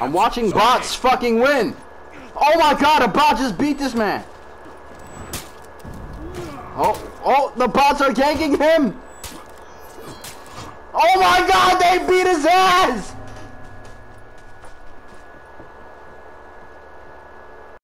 I'm watching bots fucking win. Oh my god, a bot just beat this man. Oh, oh, the bots are ganking him. Oh my god, they beat his ass.